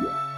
Yeah.